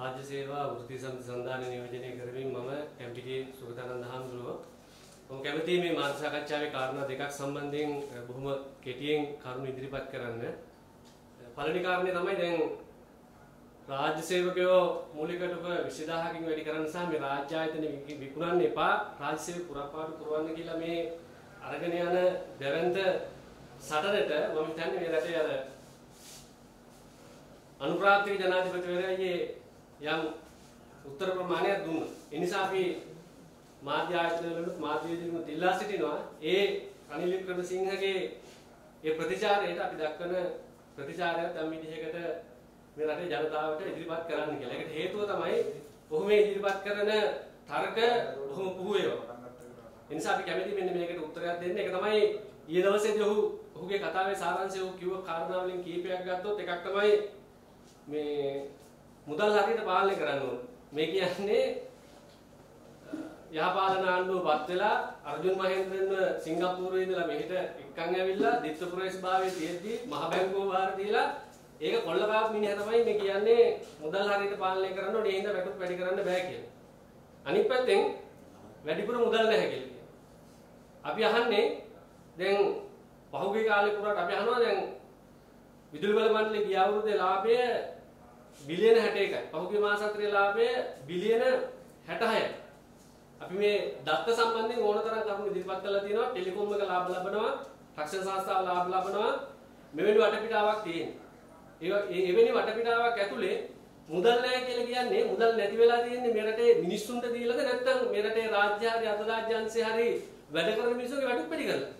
රාජ්‍ය සේවා වෘත්ති සමිති සන්ධානය නියෝජනය කරමින් මම MPT සුගතානන්ද හාමුදුරුවෝ මම කැමතියි මේ මාධ්‍ය සාකච්ඡාවේ කාරණා දෙකක් සම්බන්ධයෙන් බොහොම කෙටියෙන් කරුණු ඉදිරිපත් කරන්න. පළවෙනි කාරණේ තමයි දැන් රාජ්‍ය සේවකයෝ මූලිකටම 20000කින් වැඩි කරන්න සහ මේ රාජ්‍ය ආයතන විකුණන්න එපා රාජ්‍ය සේවක පුරපාඩු පුරවන්න කියලා මේ අරගෙන යන දැවැන්ත සටනට මම හිතන්නේ මේ රටේ අර අනුප්‍රාප්තික ජනාධිපතිවරයාගේ යම් උත්තර ප්‍රමාණයක් දුන්නා. ඒ නිසා අපි මාධ්‍ය ආයතන වලට මාධ්‍ය විදිහට ඉල්ලා සිටිනවා ඒ රනිල් වික්‍රමසිංහගේ ඒ ප්‍රතිචාරයට අපි දක්වන ප්‍රතිචාරයත් යම් විදිහකට මේ රටේ ජනතාවට ඉදිරිපත් කරන්න කියලා. ඒකට හේතුව තමයි ඔහු මේ ඉදිරිපත් කරන තර්ක බොහොම පුහු ඒවා. ඒ නිසා අපි කැමති මෙන්න මේකට උත්තරයක් දෙන්න. ඒක තමයි ඊයේ දවසේදී ඔහු ඔහුගේ කතාවේ සාරාංශය ඔහු කිව්ව කාරණා වලින් කීපයක් ගත්තොත් එකක් තමයි මේ මුදල් හරියට පාලනය කරන්න ඕන. මේ කියන්නේ යහපාලන ආණ්ඩුවපත් වෙලා අර්ජුන් මහේන්ද්‍රන්ව සිංගප්පූරුවේ ඉඳලා මෙහෙට එක්කන් ඇවිල්ලා දිත්ත ප්‍රවේශ භාවයේ තියෙද්දි මහ බැංකුව බාර දීලා ඒක කොල්ලකාප මිනිහා තමයි මේ කියන්නේ මුදල් හරියට පාලනය කරන්න ඕනේ. ඒ හින්දා වැටුප් වැඩි කරන්න බෑ කියලා. අනිත් පැත්තෙන් වැඩිපුර මුදල් නැහැ කියලා. අපි අහන්නේ දැන් පහුගිය කාලේ පුරාට අපි අහනවා දැන් විදුලි බල මණ්ඩලයේ ගිය අවුරුද්දේ ලාභය බිලියන 61යි. පහුගිය මාස අතරේ ලාභය බිලියන 66යි. අපි මේ දත්ත සම්බන්ධයෙන් ඕන තරම් කරුණු ඉදිරිපත් කරලා තියෙනවා. ටෙලිකොම් එක ලාභ ලබනවා, රක්ෂණ සංස්ථාව ලාභ ලබනවා. මෙවැනි වටපිටාවක් තියෙනවා. ඒ එවැනි වටපිටාවක් ඇතුලේ මුදල් නැහැ කියලා කියන්නේ මුදල් නැති වෙලා තියෙන්නේ මේ රටේ මිනිස්සුන්ට දීලාද නැත්නම් මේ රටේ රාජ්‍ය හරි අධිරාජ්‍යංශය හරි වැඩ කරන මිනිස්සුන්ගේ වැටුප් පිටි කරලා.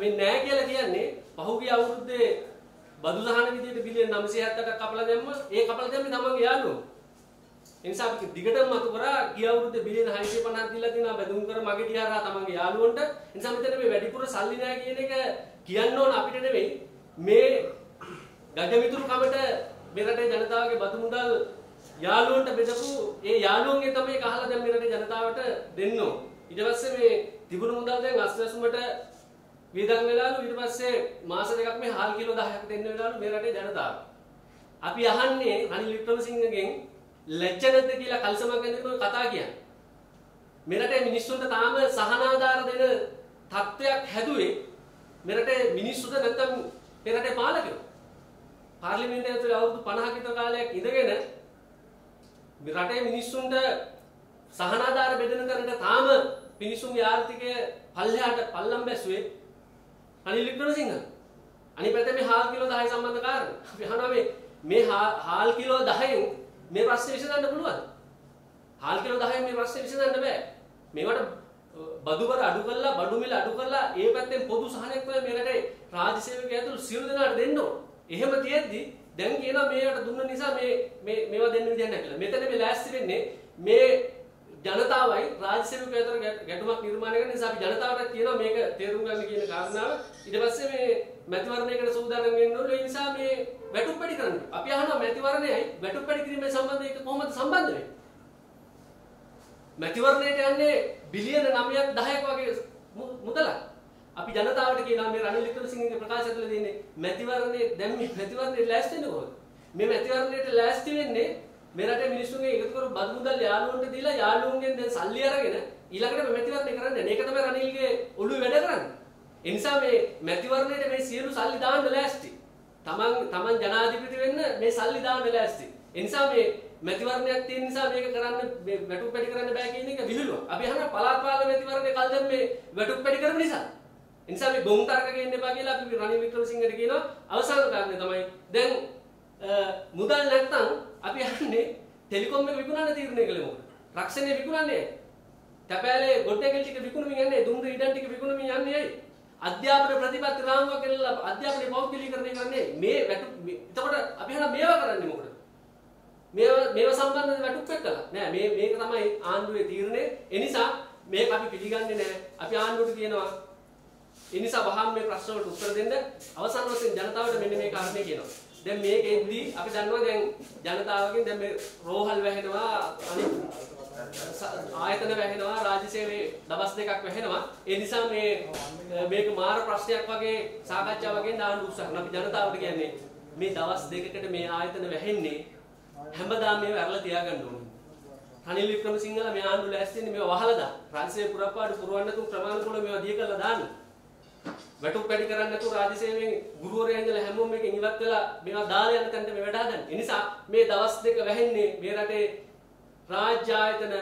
මේ නැහැ කියලා කියන්නේ පහුගිය අවුරුද්දේ බදු දහන විදිහට බිලියන 970ක් කපලා දැම්ම ඒ කපලා දැම්මේ තමන්ගේ යාළුවෝ. ඒ නිසා අපි දිගටම මතු කරා ගිය අවුරුද්දේ බිලියන 650ක් දීලා තිනවා බැඳුම් කර මගේ දිහා තමන්ගේ යාළුවන්ට. ඒ නිසා මෙතන මේ වැඩිපුර සල්ලි නැහැ කියන එක කියන්න ඕන අපිට නෙවෙයි. මේ ගජමිතුරු කමට මේ රටේ ජනතාවගේ බදු මුදල් යාළුවන්ට බෙදපු ඒ යාළුවන්ගේ තමයි කහලා දැන් මේ රටේ ජනතාවට දෙන්න ඕන. ඊට පස්සේ මේ තිබුණු මුදල් දැන් අස්වැසුමට වියදම් වෙලාලු ඊට පස්සේ මාස දෙකක් මේ හාල් කිලෝ 10ක් දෙන්න වෙලාලු මේ රටේ ජනතාව. අපි අහන්නේ රනිල් වික්‍රමසිංහගෙන් ලැජ්ජ නැද්ද කියලා කල්සමක් ගැනීම කතා කියන්නේ. මේ රටේ මිනිස්සුන්ට තාම සහනාධාර දෙන තත්ත්වයක් හැදුවේ මේ රටේ මිනිස්සුද නැත්තම් මේ රටේ පාලකයෝ. පාර්ලිමේන්තුවේ ඇතුළේ අවුරුදු 50ක විතර කාලයක් ඉඳගෙන මේ රටේ මිනිස්සුන්ට සහනාධාර බෙදෙන තැනට තාම මිනිස්සුන්ගේ ආර්ථිකය පල්ලෙහාට පල්ලම් බැස්සුවේ රනිල් වික්‍රමසිංහ. අනිත් පැත්තේ මේ හාල් කිලෝ 10 සම්බන්ධ කාරණා. අපි අහනවා මේ මේ හාල් කිලෝ 10න් මේ ප්‍රශ්නේ විසඳන්න පුළුවන්ද? හාල් කිලෝ 10න් මේ ප්‍රශ්නේ විසඳන්න බෑ. මේවට බදුබර අඩු කරලා බඩු මිල අඩු කරලා ඒ පැත්තෙන් පොදු සහනයක් වෙන මේ රටේ රාජ්‍ය සේවකයන් ඇතුළු සියලු දෙනාට දෙන්න ඕන. එහෙම තියෙද්දි දැන් කියනවා මේකට දුන්න නිසා මේ මේ මේවා දෙන්න විදිහක් නැහැ කියලා. මෙතන මේ ලෑස්ති වෙන්නේ මේ ජනතාවයි රාජ්‍ය සේවකයෝ අතර ගැටුමක් නිර්මාණය කරන නිසා අපි ජනතාවට කියනවා මේක තේරුම් ගන්න කියන කාරණාව. ඊට පස්සේ මේ මැතිවරණයකට සූදානම් වෙන්න ඕනේ. ඒ නිසා මේ වැටුප් වැඩි කරන්න. අපි අහනවා මැතිවරණයයි වැටුප් වැඩි කිරීමේ සම්බන්ධය එක කොහොමද සම්බන්ධ වෙන්නේ? මැතිවරණයට යන්නේ බිලියන 9ක් 10ක් වගේ මුදලක්. අපි ජනතාවට කියනවා මේ රනිල් වික්‍රමසිංහගේ ප්‍රකාශය තුළ තියෙන්නේ මැතිවරණයේ දැන් මේ මැතිවරණයට ලෑස්ති වෙන්නේ කොහොමද? මේ මැතිවරණයට ලෑස්ති වෙන්නේ මේ රටේ මිනිස්සුන්ගේ එකතු කරු බදු මුදල් යාළුවන්ට දීලා යාළුවන්ගෙන් දැන් සල්ලි අරගෙන ඊළඟට මැතිවරණය කරන්නේ. මේක තමයි රනිල්ගේ ඔළුවේ වැඩ කරන්නේ. ඒ නිසා මේ මැතිවරණයට මේ සියලු සල්ලි දාන්න ලෑස්ති. තමන් තමන් ජනාධිපති වෙන්න මේ සල්ලි දාන්න ලෑස්ති. ඒ නිසා මේ මැතිවරණයක් තියෙන නිසා මේක කරන්න මේ වැටුප් පැටි කරන්න බෑ කියන එක විහිළුවක්. අපි අහන පළාත් පාලන මැතිවරණය කල් දැන් මේ වැටුප් පැටි කරන නිසා. ඒ නිසා මේ ගොන් තර්ක ගේන්න එපා කියලා අපි රනිල් වික්‍රමසිංහට කියනවා අවසාන කාරණේ තමයි දැන් මුදල් නැත්තම් අපි අහන්නේ ටෙලිකොම් එක විකුණන්න තීරණය කළේ මොකද? රක්ෂණය විකුණන්නේ. තැපෑලේ ගොඩනැගිලි ටික විකුණමින් යන්නේ දුම්රිය ඉඩම් ටික විකුණමින් යන්නේ ඇයි? අධ්‍යාපන ප්‍රතිපත්ති රාමුවක් කියලා අධ්‍යාපනයේ පෞද්ගලීකරණය කරන්නේ මේ වැටු එතකොට අපි හන මේවා කරන්නේ මොකද? මේවා මේවා සම්බන්ධව වැටුප් එක්කලා නෑ මේ මේක තමයි ආණ්ඩුවේ තීරණය. ඒ නිසා මේක අපි පිළිගන්නේ නෑ. අපි ආණ්ඩුවට කියනවා ඒ නිසා වහාම මේ ප්‍රශ්න වලට උත්තර දෙන්න අවසන් වශයෙන් ජනතාවට මෙන්න මේ කාරණේ කියනවා. දැන් මේකෙද්දී අපි දන්නවා දැන් ජනතාවගෙන් දැන් මේ රෝහල් වැහෙනවා අනිත් ආයතන වැහෙනවා රාජ්‍ය සේවයේ දවස් දෙකක් වැහෙනවා ඒ නිසා මේ මේක මාර ප්‍රශ්නයක් වගේ සාකච්ඡා වගේ දාන්න උත්සාහ කරනවා අපි ජනතාවට කියන්නේ මේ දවස් දෙකකට මේ ආයතන වැහෙන්නේ හැමදාම මේව ඇරලා තියාගන්න ඕනේ. රනිල් වික්‍රමසිංහලා මේ ආණ්ඩුව ලෑස්තින්නේ මේව වහලා දාන්න. රාජ්‍ය පුරපාඩු පුරවන්න තු ප්‍රමාණිකුල මේව දිය කරලා දාන්න. වැටුප් වැඩි කරන්නේ නැතුව රාජ්‍ය සේවයෙන් ගුරුවරයා ඉඳලා හැමෝම මේකෙන් ඉවත් වෙලා මේවා දාලා යන තැනට මේ වැඩ හදන්නේ. ඒ නිසා මේ දවස් දෙක වැහෙන්නේ මේ රටේ රාජ්‍ය ආයතන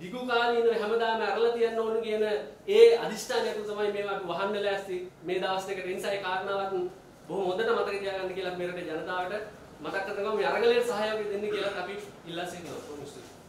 දිගු කාලීනව හැමදාම අරලා තියන්න ඕන කියන ඒ අදිෂ්ඨානය තුළ තමයි මේවට වහන්න ලෑස්ති මේ දවස් දෙකට ඒ නිසා ඒ කාරණාවත් බොහොම හොඳට මතක තියාගන්න කියලා මේ රටේ ජනතාවට මතක් කරනවා මේ අරගලයට සහයෝගය දෙන්න කියලා අපි ඉල්ලා සිටිනවා.